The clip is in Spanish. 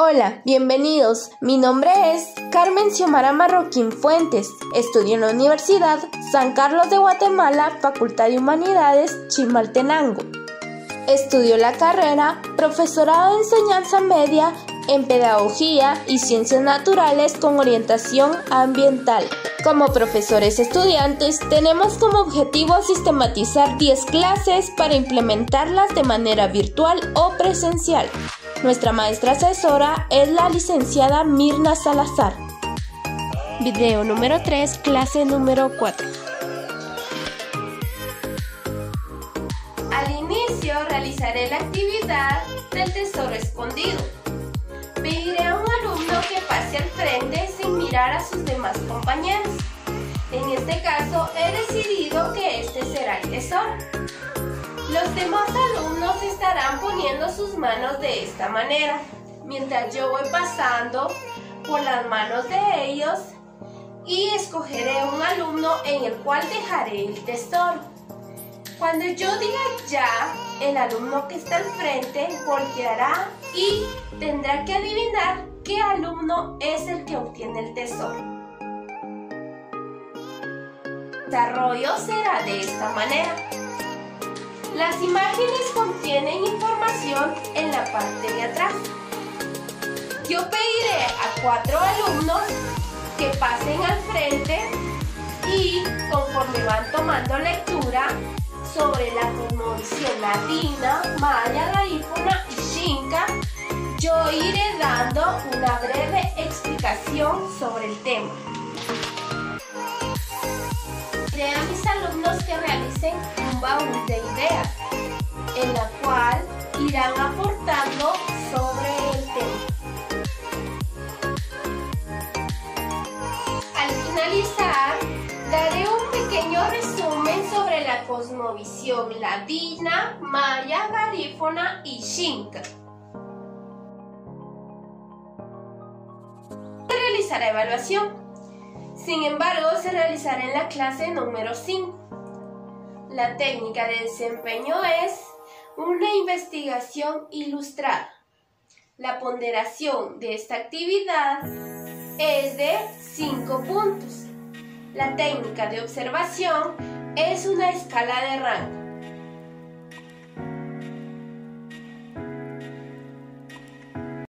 Hola, bienvenidos. Mi nombre es Carmen Xiomara Marroquín Fuentes. Estudio en la Universidad San Carlos de Guatemala, Facultad de Humanidades, Chimaltenango. Estudio la carrera Profesorado de Enseñanza Media en Pedagogía y Ciencias Naturales con orientación ambiental. Como profesores estudiantes, tenemos como objetivo sistematizar 10 clases para implementarlas de manera virtual o presencial. Nuestra maestra asesora es la licenciada Mirna Salazar. Video número 3, clase número 4. Al inicio realizaré la actividad del tesoro escondido. Pediré a un alumno que pase al frente sin mirar a sus demás compañeros. En este caso he decidido que este será el tesoro. Los demás alumnos estarán sus manos de esta manera, mientras yo voy pasando por las manos de ellos y escogeré un alumno en el cual dejaré el tesoro. Cuando yo diga ya, el alumno que está al frente volteará y tendrá que adivinar qué alumno es el que obtiene el tesoro. El desarrollo será de esta manera. Las imágenes contienen información en la parte de atrás. Yo pediré a cuatro alumnos que pasen al frente y conforme van tomando lectura sobre la cosmovisión latina, maya, garífuna y xinca, yo iré dando una breve explicación sobre el tema. Pediré a mis alumnos que realicen un baúl finalizar, daré un pequeño resumen sobre la cosmovisión ladina, maya, garífona y xinca. Se realizará evaluación. Sin embargo, se realizará en la clase número 5. La técnica de desempeño es una investigación ilustrada. La ponderación de esta actividad es de 5 puntos. La técnica de observación es una escala de rango.